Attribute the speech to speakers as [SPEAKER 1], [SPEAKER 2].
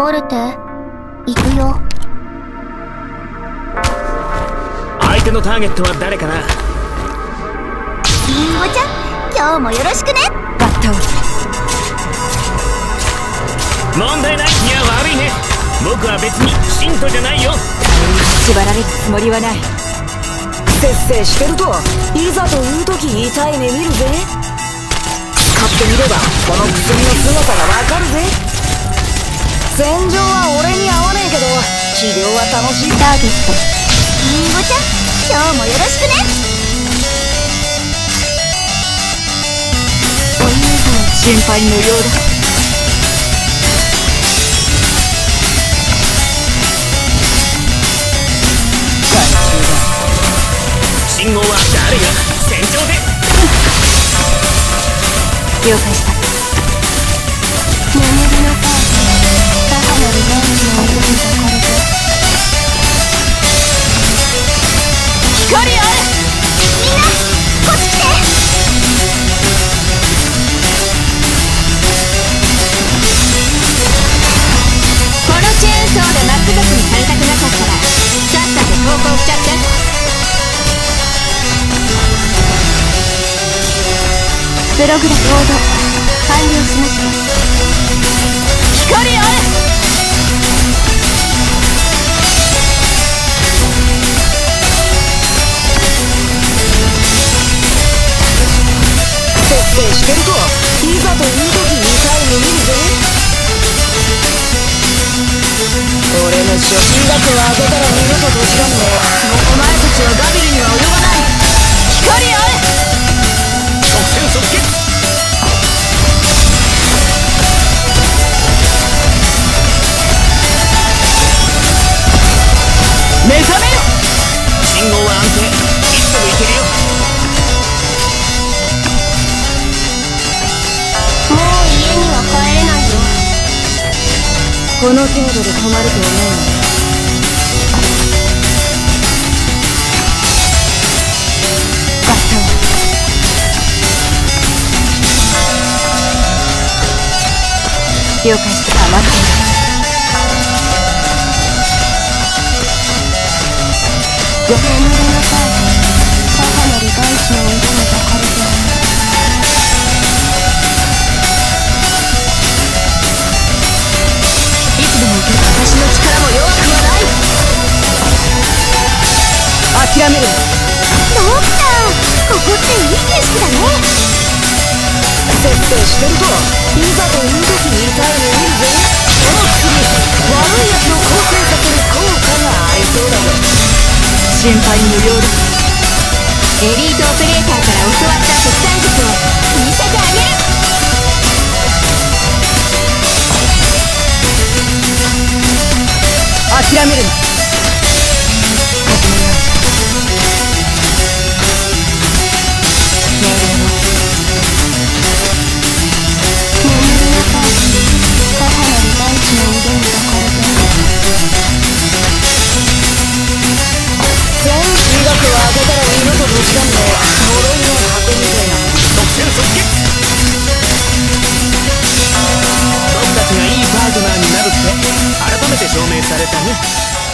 [SPEAKER 1] モルテ行くよ。
[SPEAKER 2] 相手のターゲットは誰かな？
[SPEAKER 1] リンゴちゃん今日もよろしくね。
[SPEAKER 3] バッタオル
[SPEAKER 2] 問題ない。いや悪いね。僕は別に信徒じゃないよ。
[SPEAKER 3] 縛られるつもりはない。節制してるといざという時痛い目見るぜ。使ってみればこの薬の姿がわかるぜ戦場は俺に合わねえけど治療は楽しい
[SPEAKER 1] ターゲットリンゴちゃん今日もよろしくねお兄さん
[SPEAKER 3] 心配無用だ
[SPEAKER 2] 信号は誰が戦場で。
[SPEAKER 3] 了解した。
[SPEAKER 1] プログラムロード完了しました。
[SPEAKER 3] 光あれ！節制してるといざという時痛い目見るぜ。俺の初心学を当てたら二度とどちらんねお前たちはガビルには及ばないこの程度で困ると思う。のバッタオ了解した待っている
[SPEAKER 1] 眠りのさ母
[SPEAKER 3] 諦めるな。
[SPEAKER 1] ドクターここっていい景色だね。
[SPEAKER 3] 節制してるといざという時に痛い目見る。ぜこの薬悪い奴を更生させる効果がありそうだぞ。心配無用だ。エリートオペレーターから教わった特産術を見せてあげる。諦めるな
[SPEAKER 2] 僕たちがいいパートナーになるって改めて証明されたね。